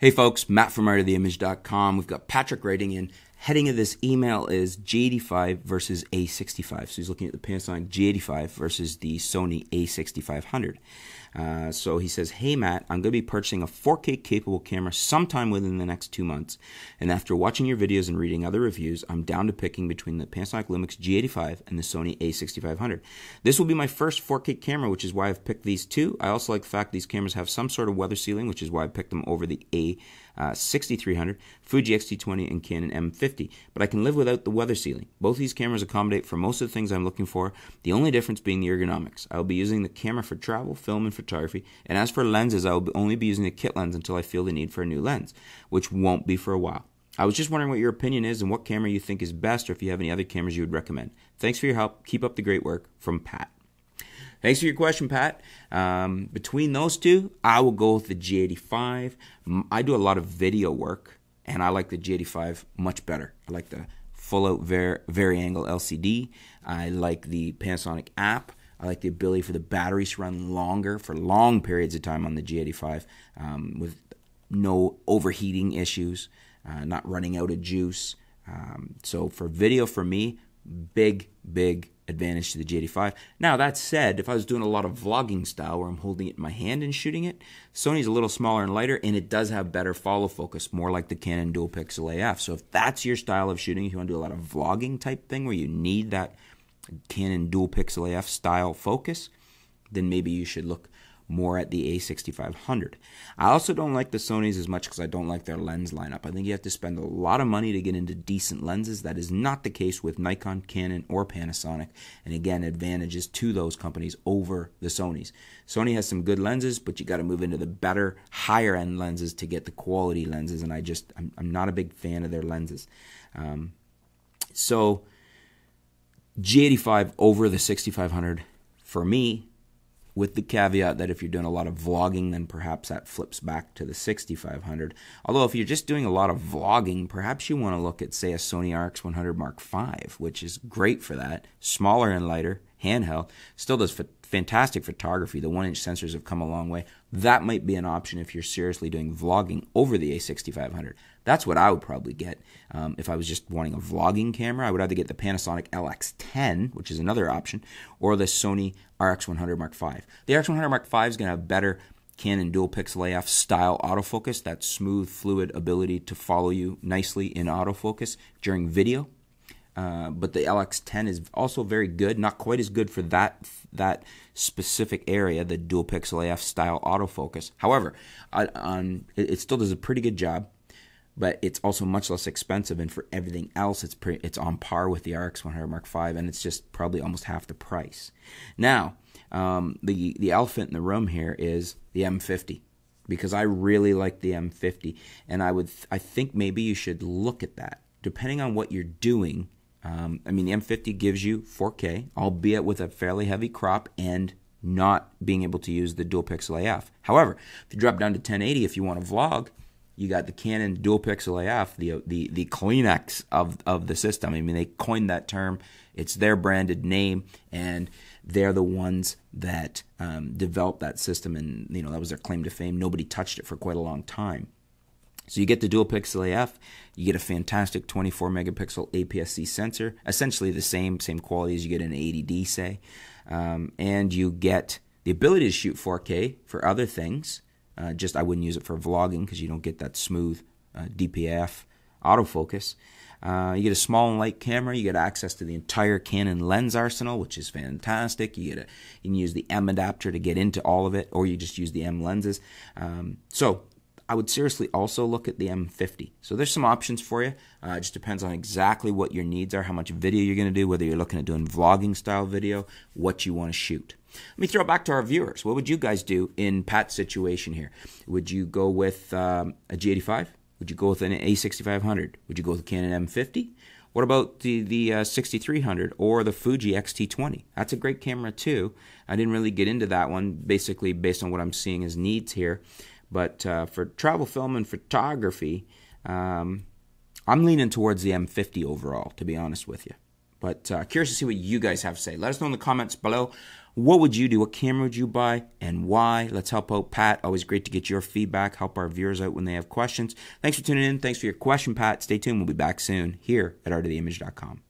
Hey folks, Matt from artoftheimage.com. We've got Patrick writing in. Heading of this email is G85 versus A65. So he's looking at the Panasonic G85 versus the Sony A6500. Uh, so he says, Hey Matt, I'm going to be purchasing a 4K capable camera sometime within the next two months. And after watching your videos and reading other reviews, I'm down to picking between the Panasonic Lumix G85 and the Sony A6500. This will be my first 4K camera, which is why I've picked these two. I also like the fact these cameras have some sort of weather sealing, which is why I picked them over the A. Uh, 6300, Fuji X-T20, and Canon M50. But I can live without the weather sealing. Both these cameras accommodate for most of the things I'm looking for. The only difference being the ergonomics. I will be using the camera for travel, film, and photography. And as for lenses, I will only be using the kit lens until I feel the need for a new lens, which won't be for a while. I was just wondering what your opinion is and what camera you think is best, or if you have any other cameras you would recommend. Thanks for your help. Keep up the great work. From Pat. Thanks for your question, Pat. Um, between those two, I will go with the G85. I do a lot of video work, and I like the G85 much better. I like the full out var- vari-angle LCD. I like the Panasonic app. I like the ability for the batteries to run longer for long periods of time on the G85 um, with no overheating issues, uh, not running out of juice. Um, so for video, for me, big, big advantage to the G85. Now, that said, if I was doing a lot of vlogging style where I'm holding it in my hand and shooting it, Sony's a little smaller and lighter, and it does have better follow focus, more like the Canon Dual Pixel AF. So if that's your style of shooting, if you want to do a lot of vlogging type thing where you need that Canon Dual Pixel AF style focus, then maybe you should look more at the A6500. I also don't like the Sonys as much because I don't like their lens lineup. I think you have to spend a lot of money to get into decent lenses. That is not the case with Nikon, Canon, or Panasonic. And again, advantages to those companies over the Sonys. Sony has some good lenses, but you got to move into the better, higher end lenses to get the quality lenses. And I just, I'm, I'm not a big fan of their lenses. Um, so, G85 over the 6500 for me with the caveat that if you're doing a lot of vlogging, then perhaps that flips back to the 6500. Although if you're just doing a lot of vlogging, perhaps you want to look at, say, a Sony RX100 Mark V, which is great for that, smaller and lighter, handheld, still does fantastic photography. The one inch sensors have come a long way. That might be an option if you're seriously doing vlogging over the A6500. That's what I would probably get um, if I was just wanting a vlogging camera. I would either get the Panasonic LX10, which is another option, or the Sony RX100 Mark V. The RX100 Mark V is going to have better Canon dual pixel AF style autofocus, that smooth, fluid ability to follow you nicely in autofocus during video. Uh, but the LX10 is also very good, not quite as good for that that specific area, the dual pixel AF style autofocus. However, on, it still does a pretty good job, but it's also much less expensive, and for everything else, it's it's on par with the RX 100 Mark V, and it's just probably almost half the price. Now, um, the the elephant in the room here is the M50 because I really like the M50, and I would I think maybe you should look at that depending on what you're doing um, I mean, the M50 gives you 4K, albeit with a fairly heavy crop and not being able to use the dual pixel AF. However, if you drop down to 1080, if you want to vlog, you got the Canon dual pixel AF, the the the Kleenex of of the system. I mean, they coined that term. It's their branded name, and they're the ones that um, developed that system, and you know that was their claim to fame. Nobody touched it for quite a long time. So you get the dual pixel AF, you get a fantastic 24 megapixel APS-C sensor, essentially the same same quality as you get in an 80D, say, um, and you get the ability to shoot 4K for other things. Uh, just I wouldn't use it for vlogging because you don't get that smooth uh, DPAF autofocus. Uh, you get a small and light camera. You get access to the entire Canon lens arsenal, which is fantastic. You get a, you can use the M adapter to get into all of it, or you just use the M lenses. Um, so I would seriously also look at the M50. So there's some options for you. Uh, it just depends on exactly what your needs are, how much video you're going to do, whether you're looking at doing vlogging style video, what you want to shoot. Let me throw it back to our viewers. What would you guys do in Pat's situation here? Would you go with um, a G85? Would you go with an A6500? Would you go with a Canon M50? What about the the uh, 6300 or the Fuji X-T20? That's a great camera too. I didn't really get into that one, basically based on what I'm seeing as needs here. But uh, for travel film and photography, um, I'm leaning towards the M50 overall, to be honest with you. But uh, curious to see what you guys have to say. Let us know in the comments below What would you do? What camera would you buy and why? Let's help out Pat. Always great to get your feedback, help our viewers out when they have questions. Thanks for tuning in. Thanks for your question, Pat. Stay tuned. We'll be back soon here at artoftheimage.com.